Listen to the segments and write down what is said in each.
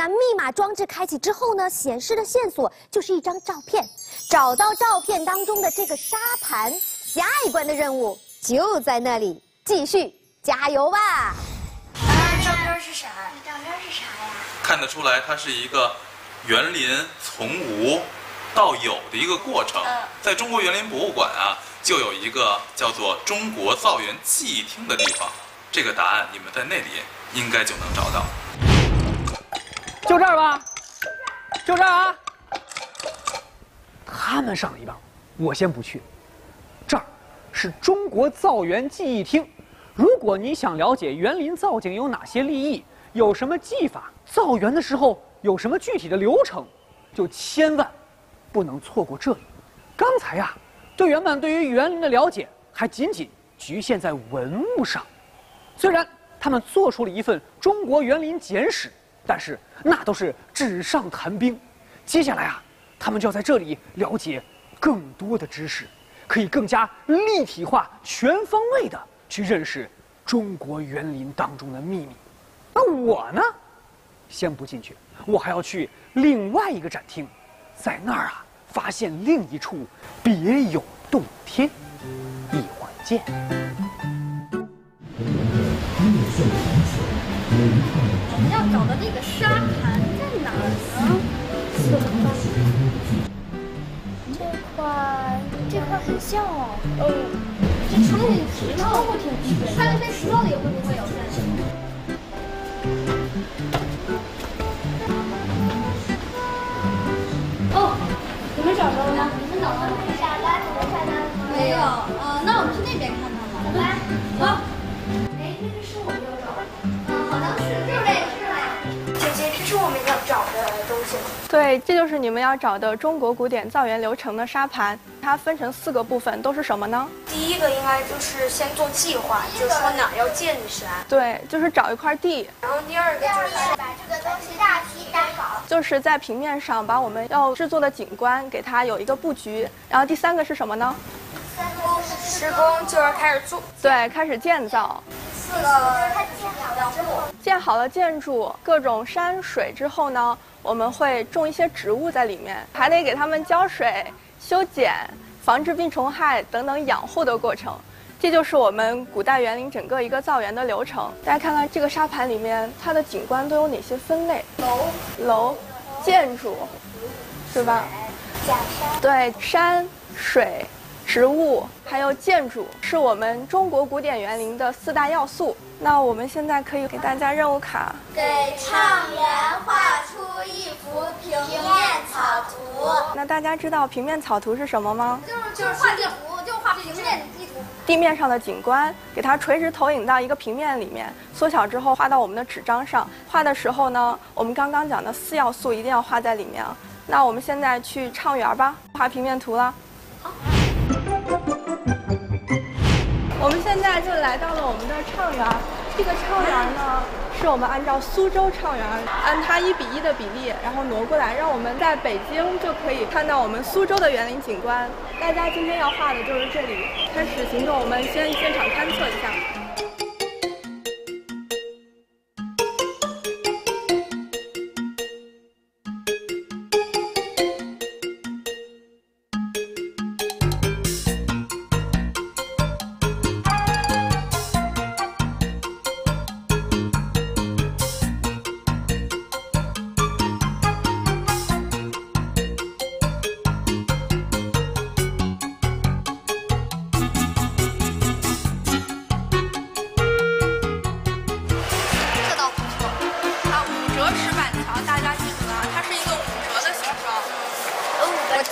那密码装置开启之后呢，显示的线索就是一张照片。找到照片当中的这个沙盘，下一关的任务就在那里。继续加油吧！照片是啥？照片是啥呀？看得出来，它是一个园林从无到有的一个过程。在中国园林博物馆啊，就有一个叫做中国造园记忆厅的地方。这个答案你们在那里应该就能找到。就这儿吧，就这儿啊。他们上了一棒，我先不去。这儿是中国造园记忆厅。如果你想了解园林造景有哪些立意，有什么技法，造园的时候有什么具体的流程，就千万不能错过这里。刚才呀，队员们对于园林的了解还仅仅局限在文物上。虽然他们做出了一份《中国园林简史》，但是那都是纸上谈兵。接下来啊，他们就要在这里了解更多的知识，可以更加立体化、全方位的去认识中国园林当中的秘密。那我呢，先不进去，我还要去另外一个展厅，在那儿啊，发现另一处别有洞天。一会儿见。们要找的那个沙盘在哪儿呢？这块这块很像哦。哦，这窗户石头不挺直，看看这石头里会不会有线找的东西吗？对，这就是你们要找的中国古典造园流程的沙盘。它分成四个部分，都是什么呢？第一个应该就是先做计划，就是说哪儿要建山。对，就是找一块地。然后第二个就是把这个东西大体搭好。就是在平面上把我们要制作的景观给它有一个布局。然后第三个是什么呢？施工就是开始做。对，开始建造。建好了。建好了建筑，各种山水之后呢，我们会种一些植物在里面，还得给它们浇水。修剪、防治病虫害等等养护的过程，这就是我们古代园林整个一个造园的流程。大家看看这个沙盘里面，它的景观都有哪些分类？楼、楼、建筑，对吧？假山。对，山水、植物还有建筑，是我们中国古典园林的四大要素。那我们现在可以给大家任务卡，给畅园画出一幅平面草图。那大家知道平面草图是什么吗？就是就是画地图，就画平面地图。地面上的景观，给它垂直投影到一个平面里面，缩小之后画到我们的纸张上。画的时候呢，我们刚刚讲的四要素一定要画在里面。那我们现在去畅园吧，画平面图了。好。我们现在就来到了我们的畅园，这个畅园呢，是我们按照苏州畅园按它一比一的比例，然后挪过来，让我们在北京就可以看到我们苏州的园林景观。大家今天要画的就是这里。开始行动，我们先现场勘测一下。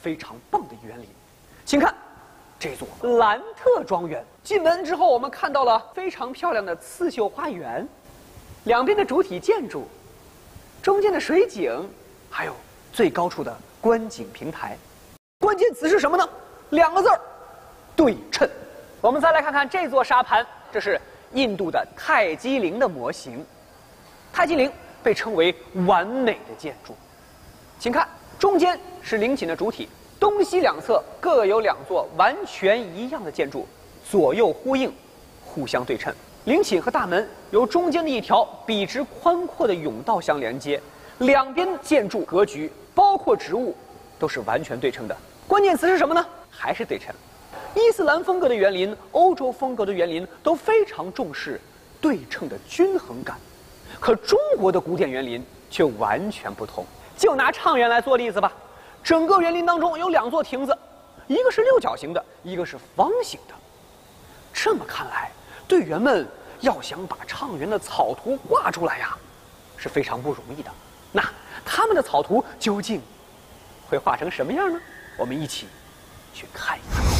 非常棒的园林，请看这座兰特庄园。进门之后，我们看到了非常漂亮的刺绣花园，两边的主体建筑，中间的水井，还有最高处的观景平台。关键词是什么呢？两个字儿，对称。我们再来看看这座沙盘，这是印度的泰姬陵的模型。泰姬陵被称为完美的建筑，请看中间是陵寝的主体，东西两侧各有两座完全一样的建筑，左右呼应，互相对称。陵寝和大门由中间的一条笔直宽阔的甬道相连接，两边建筑格局包括植物都是完全对称的。关键词是什么呢？还是对称。伊斯兰风格的园林、欧洲风格的园林都非常重视对称的均衡感，可中国的古典园林却完全不同。就拿畅园来做例子吧，整个园林当中有两座亭子，一个是六角形的，一个是方形的。这么看来，队员们要想把畅园的草图画出来呀，是非常不容易的。那他们的草图究竟会画成什么样呢？我们一起去看一看。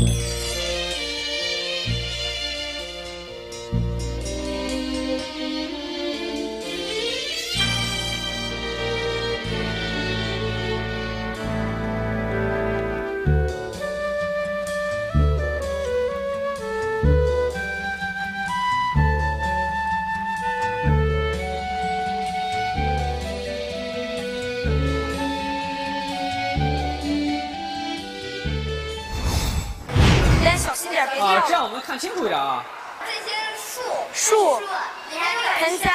咱啊，这样我们看清楚一点啊。这些树树、你看这个盆栽，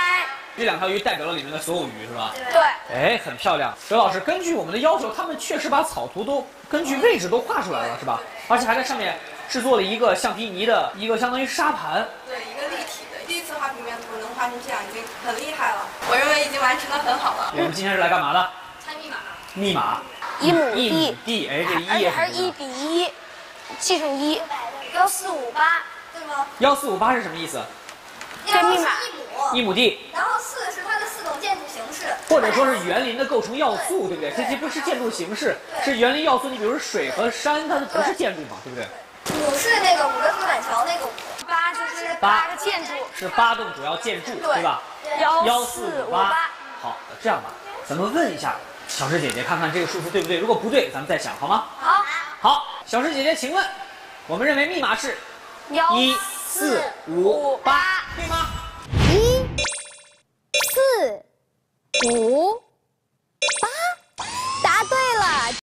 这两条鱼代表了里面的所有鱼，是吧？对，哎，很漂亮。刘老师，根据我们的要求，他们确实把草图都根据位置都画出来了，是吧？而且还在上面制作了一个橡皮泥的一个相当于沙盘。对，一个立体的。第一次画平面图能画成这样，已经很厉害了。我认为已经完成的很好了。我们今天是来干嘛的？猜密码。密码。一亩一地亩，地，哎，这一而且也还是一比一，记成一，幺四五八，对吗？幺四五八是什么意思？这密码一亩，一亩地，然后四是它的四种建筑形式，或者说是园林的构成要素，对不对？这些不是建筑形式，是园林要素。你比如说水和山，它不是建筑嘛，对不对？五是那个五个石板桥那个五，八就是八八个建筑，是八栋主要建筑，对吧？幺幺四四五五八八。。好，这样吧，咱们问一下小石姐姐，看看这个数字对不对？如果不对，咱们再想，好吗？好，好，小石姐姐，请问，我们认为密码是幺一四五八，对吗？一、四、五、